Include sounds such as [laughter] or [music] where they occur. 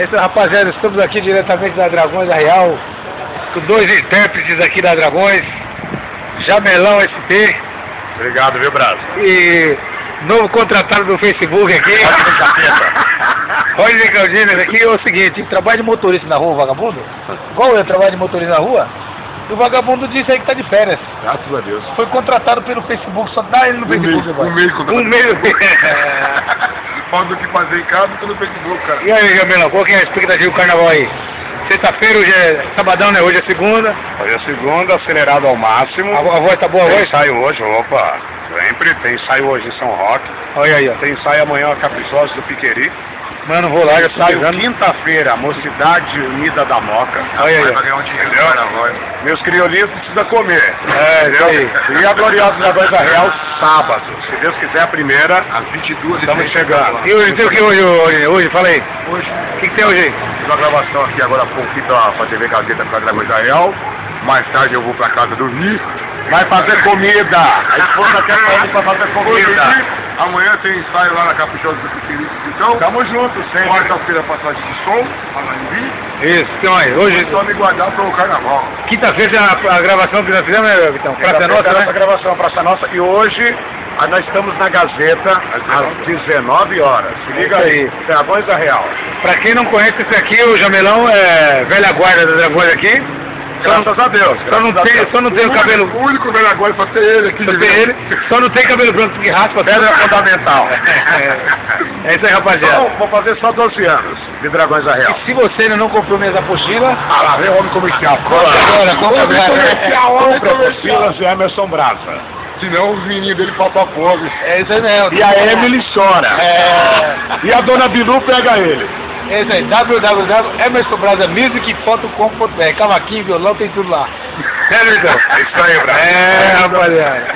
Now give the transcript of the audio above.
Então, rapaziada, estamos aqui diretamente da Dragões da Real, com dois intérpretes aqui da Dragões, Jamelão SP Obrigado, viu, Brasil? e novo contratado do Facebook aqui, [laughs] Roger Caldines aqui. É o seguinte, trabalho de motorista na rua, vagabundo? Qual é o trabalho de motorista na rua? E o vagabundo disse aí que tá de férias. Graças a Deus. Foi contratado pelo Facebook, só dá ele no Um Facebook. vai. um contratado. Um mês. [laughs] [laughs] Falta o que fazer em casa, tô no Facebook, cara. E aí, Jamelão, qual que é a expectativa do carnaval aí? Sexta-feira, hoje é sabadão, né? Hoje é segunda. Hoje é segunda, acelerado ao máximo. A, a voz tá boa Tem hoje? ensaio hoje, opa. Sempre tem ensaio hoje em São Roque. Olha aí, ó. Tem ensaio amanhã Caprichosos do Piqueri. Mano, vou lá, já tô Ensaio avisando. quinta-feira, Mocidade Unida da Moca. Olha aí. Vai um dinheiro Entendeu? Meus criolinhos precisam comer. É, isso aí. E a Gloriosa da Real, sábado. Se Deus quiser, a primeira, às 22 estamos chegando. E hoje tem o que hoje, hoje? Hoje, fala aí. Hoje, O que, que tem hoje aí? fiz uma gravação aqui agora há pouco pra, pra TV Gazeta com a Dragões da Real. Mais tarde eu vou pra casa dormir. Vai fazer comida. A esposa quer sair pra fazer comida. Amanhã tem ensaio lá na Caprichosa do Piquiri. Então, tamo juntos. Sempre. Quarta-feira, passagem de som, Alambi. Isso, tem mais. Hoje, Só me guardar pro carnaval. quinta-feira a, a gravação que nós fizemos, né, Vitão? Praça Nossa, né? gravação Praça Nossa. E hoje ah, nós estamos na Gazeta às 19 horas. Se liga Isso aí. Dragões da Real. Pra quem não conhece esse aqui, o Jamelão é velha guarda da Dragões aqui. Só não, Graças a Deus. só não tem, só não tem o cabelo... O único velho agora só tem ele aqui. Só tem ele, só não tem cabelo branco que raspa. Pedra fundamental. É isso aí, rapaziada. Então, vou fazer só 12 anos de Dragões da Real. E se você ainda não comprou minhas apostilas, Ah, lá vem o homem comercial. agora, compra Homem comercial, homem comercial. e Emerson Brasa. Senão os meninos dele faltam fome. é isso aí mesmo. E a Emily chora. É... E a dona Bilu pega ele. É isso aí, www.emersonbrasamusic.com.br Cavaquinho, violão, tem tudo lá. É, Vitão? É isso aí, Brasa. É, rapaziada.